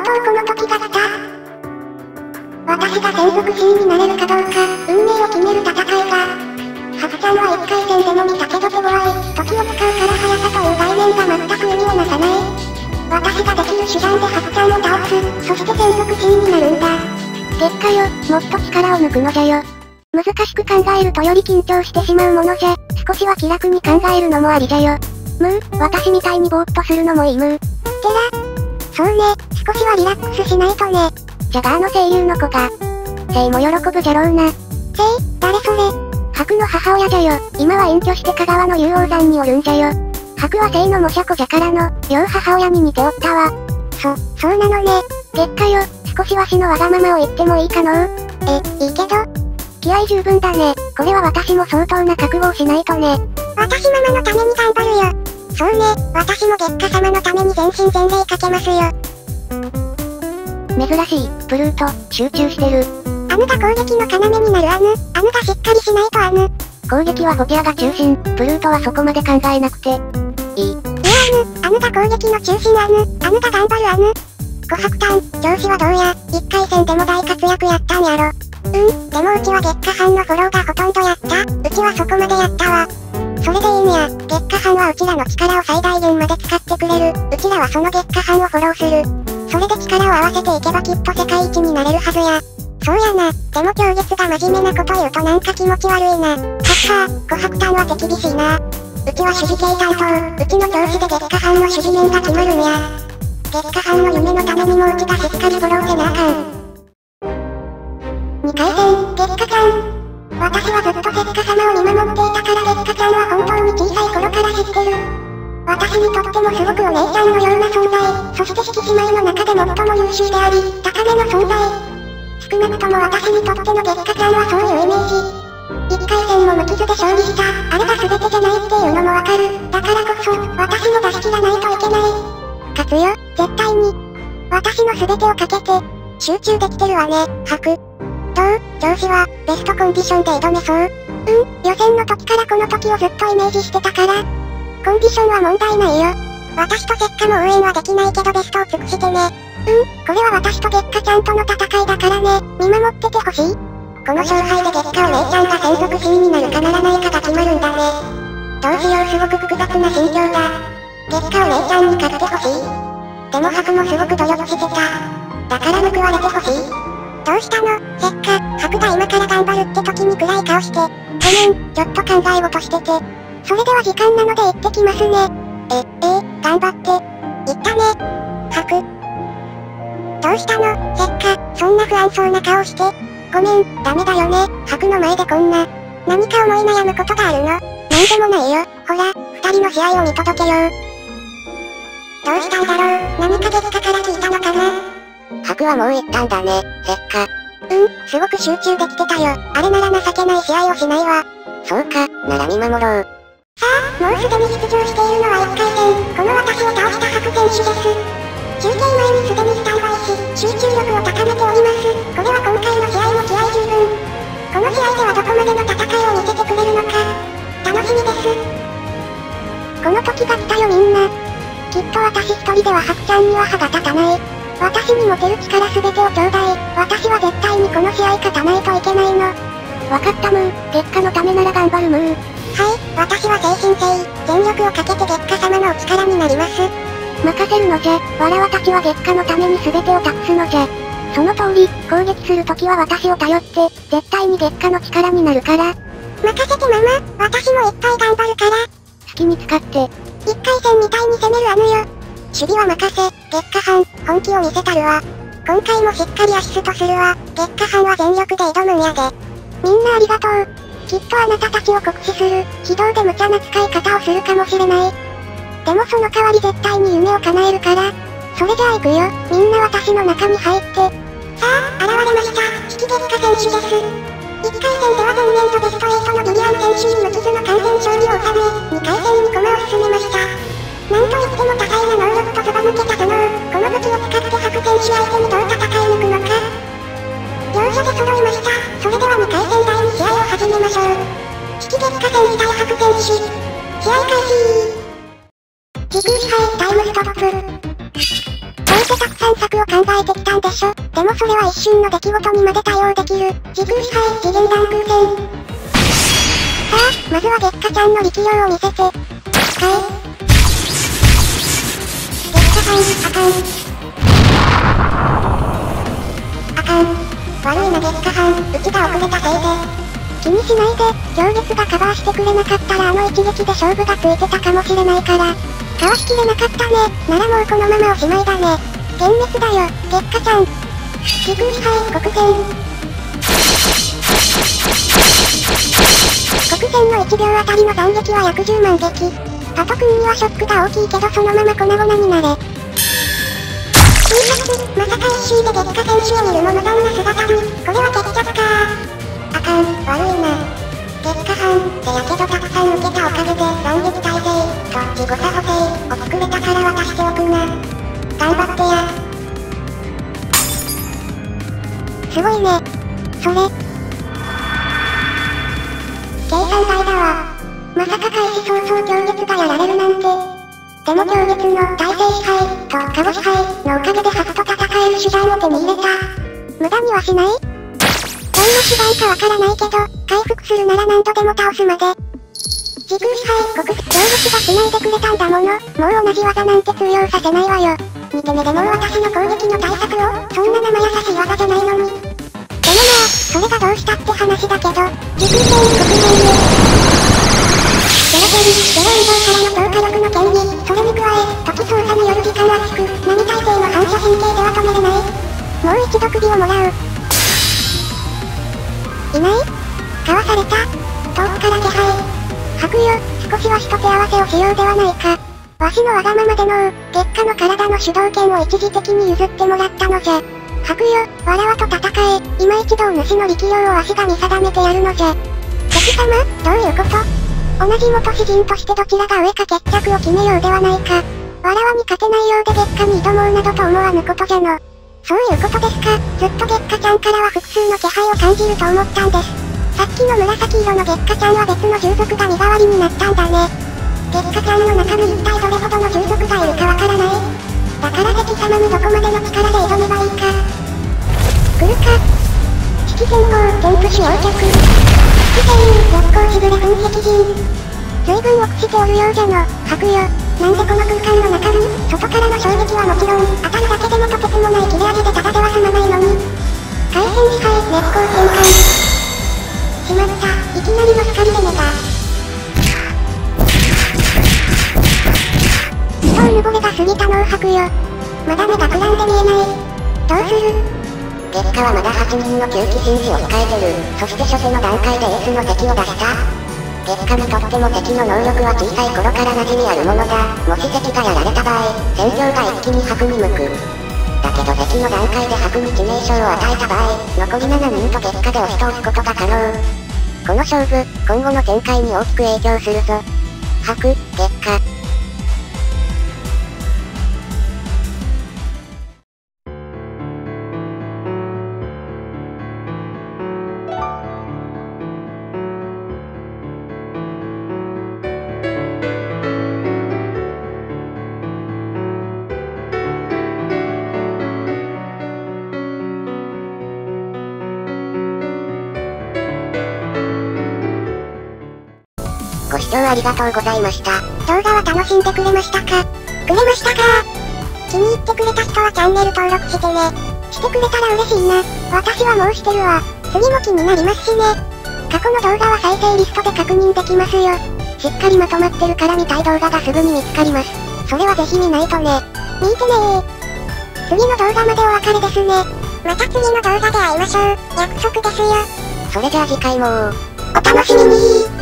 うこの時が来た。私が専属 C になれるかどうか、運命を決める戦いが。ハクちゃんは1回戦でも見たけど手強い、時を使うから速さという概念が全く意味をなさない。私ができる手段でハクちゃんを倒す、そして専属 C になるんだ。結果よ、もっと力を抜くのじゃよ。難しく考えるとより緊張してしまうものじゃ、少しは気楽に考えるのもありじゃよ。むー、私みたいにぼーっとするのもいいむー。てら、そうね、少しはリラックスしないとね。じゃがあの声優の子が。せいも喜ぶじゃろうな。せい、誰それ白の母親じゃよ。今は隠居して香川の竜王山におるんじゃよ。白は聖の模写子じゃからの、両母親に似ておったわ。そ、そうなのね。結果よ、少しわしのわがままを言ってもいいかのえ、いいけど。気合十分だね。これは私も相当な覚悟をしないとね。私ママのために頑張るよ。そうね、私も月下様のために全身全霊かけますよ。珍しい、プルート、集中してる。アヌが攻撃の要になるアヌ、アヌがしっかりしないとアヌ。攻撃はフォティアが中心、プルートはそこまで考えなくて。いい。いやアヌ、アヌが攻撃の中心アヌ、アヌが頑張るアヌ。琥珀炭、上司はどうや、一回戦でも大活躍やったんやろ。うん、でもうちは月下班のフォローがほとんどやった。うちはそこまでやったわ。それでいいんや。月下班はうちらの力を最大限まで使ってくれる。うちらはその月下班をフォローする。それで力を合わせていけばきっと世界一になれるはずや。そうやな。でも今月が真面目なこと言うとなんか気持ち悪いな。はっはー、琥珀炭は手厳しいな。うちは守備系担当。うちの教師で月下班の守備面が決まるんや。月下班の夢のためにもうちがしっかりフォローせなあかん。2回戦、月下ちゃん。私はずっと月下様を見守っていたから月下ちゃんは本当に小さい頃から知ってる。私にとってもすごくお姉ちゃんのような存在、そして敷地内の中で最も優秀であり、高めの存在。少なくとも私にとっての月下ちゃんはそういうイメージ。1回戦も無傷で勝利した、あれが全てじゃないっていうのもわかる。だからこそ、私も出し切らないといけない。勝つよ、絶対に。私の全てをかけて、集中できてるわね、吐く。どう調子は、ベストコンディションで挑めそううん予選の時からこの時をずっとイメージしてたから。コンディションは問題ないよ。私と月下も応援はできないけどベストを尽くしてね。うん、これは私と月下ちゃんとの戦いだからね、見守っててほしい。この勝敗で月下お姉ちゃんが専属 C になるかならないかが決まるんだね。どうしようすごく複雑な心境だ。月下お姉ちゃんに勝ってほしい。でも白もすごく努力してた。だから報われてほしい。どうしたの？せっか、白が今から頑張るって時に暗い顔して。ごめん、ちょっと考え事してて。それでは時間なので行ってきますね。え、え頑張って。行ったね。白。どうしたの？せっか、そんな不安そうな顔して。ごめん、ダメだよね。白の前でこんな。何か思い悩むことがあるの？なんでもないよ。ほら、二人の試合を見届けよう。どうしたんだろう？何か月下から聞いたのかな？白はもう行ったんだね、せっか。うん、すごく集中できてたよ。あれなら情けない試合をしないわ。そうか、なら見守ろう。さあ、もうすでに出場しているのは1回戦。この私を倒した白選手です。中継前にすでにスタンバイし、集中力を高めております。これは今回の試合も気合十分。この試合ではどこまでの戦いを見せてくれるのか。楽しみです。この時が来たよみんな。きっと私一人では白ちゃんには歯が立たない。私に持てる力全てをちょうだい。私は絶対にこの試合勝たないといけないの。わかったむー。結果のためなら頑張るむー。はい、私は精神性、全力をかけて月下様のお力になります。任せるのじゃ。わらわたちは月下のために全てを託すのじゃ。その通り、攻撃するときは私を頼って、絶対に月下の力になるから。任せてママ、私もいっぱい頑張るから。好きに使って。一回戦みたいに攻めるあのよ。守備は任せ、月下班、本気を見せたるわ。今回もしっかりアシストするわ。月下班は全力で挑むんやで。みんなありがとう。きっとあなたたちを酷使する、非道で無茶な使い方をするかもしれない。でもその代わり絶対に夢を叶えるから。それじゃあ行くよ。みんな私の中に入って。さあ、現れました。引き月下選手です。1回戦では前年度ベスト8のビリアン選手に無傷の完全勝利を収め、2回戦に駒を進めました。なんといっても多彩な能力とずば抜けた頭脳、この武器を使って白選手相手にどう戦い抜くのか。両者で揃いました。それでは2回戦第引き月下戦士対白選手。試合開始時空支配タイムストップ。こうしてたくさん策を考えてきたんでしょ。でもそれは一瞬の出来事にまで対応できる。時空支配、次元弾空戦。さあ、まずは月下ちゃんの力量を見せて。はい。月下さん、あか？ん。あかん。悪いな月下班、うちが遅れたせいで。気にしないで、行列がカバーしてくれなかったらあの一撃で勝負がついてたかもしれないから。かわしきれなかったね。ならもうこのままおしまいだね。幻滅だよ、月下ちゃん。時空支配、国戦。国戦の1秒あたりの斬撃は約10万撃。パト君にはショックが大きいけどそのまま粉々になれ。T シャツ、まさか EC で月下選手を見るものどんな姿に、これは決着かあかん、悪いな。月下班でやけどたくさん受けたおかげで斬撃耐性と自己作補正を作れたから渡しておくな。頑張ってや。すごいね。それ。計算外だわ。まさか開始早々強烈がやられるなんて。でも強烈の大聖支配とカゴ支配のおかげでハスと戦える手段を手に入れた。無駄にはしないどんな手段かわからないけど、回復するなら何度でも倒すまで。時空支配国、両物が繋いでくれたんだもの、もう同じ技なんて通用させないわよ。見て目でもう私の攻撃の対策を、そんな生優しい技じゃないのに。でもまあ、それがどうしたって話だけど、時空戦国戦へ。ゼロ点、ゼロ以上からの強化力の権利、それに加え、時操作による時間圧縮、何体制の反射神経では止めれない。もう一度首をもらう。いないかわされた遠くから気配。吐くよ、少しは一手合わせをしようではないか。わしのわがままでの月下の体の主導権を一時的に譲ってもらったのじゃ。吐くよ、わらわと戦え、今一度お主の力量をわしが見定めてやるのじゃ。敵様、どういうこと同じ元詩人としてどちらが上か決着を決めようではないか。わらわに勝てないようで月下に挑もうなどと思わぬことじゃの。そういうことですか。ずっと月下ちゃんからは複数の気配を感じると思ったんです。さっきの紫色の月下ちゃんは別の従属が身代わりになったんだね。月下ちゃんの中に一体どれほどの従属がいるかわからない。だから敵様にどこまでの力で挑めばいいか。来るか。式戦号、添付手横着。式戦、月光しぐれ分析陣。随分臆しておるようじゃの、吐くよ。なんでこの空間の中に、外からの衝撃はもちろん、当たるだけでもとてつもない切れ味でただでは済まないのに。回線支配、熱光展開。しまった、いきなりの光で目が。人うぬぼれが過ぎたのを吐くよ。まだ目がくらんで見えない。どうする結果はまだ8人の吸気神事を控えてる。そして初手の段階でエースの敵を出した。月下にとっても敵の能力は小さい頃から馴染みあるものだ。もし敵がやられた場合、戦況が一気に白に向く。だけど敵の段階で白に致命傷を与えた場合、残り7人と月下で押し通すことが可能。この勝負、今後の展開に大きく影響するぞ。白、結果。視聴ありがとうございました。動画は楽しんでくれましたか？くれましたか？気に入ってくれた人はチャンネル登録してね。してくれたら嬉しいな。私はもうしてるわ。次も気になりますしね。過去の動画は再生リストで確認できますよ。しっかりまとまってるから見たい動画がすぐに見つかります。それはぜひ見ないとね。見てね次の動画までお別れですね。また次の動画で会いましょう。約束ですよ。それじゃあ次回もお楽しみに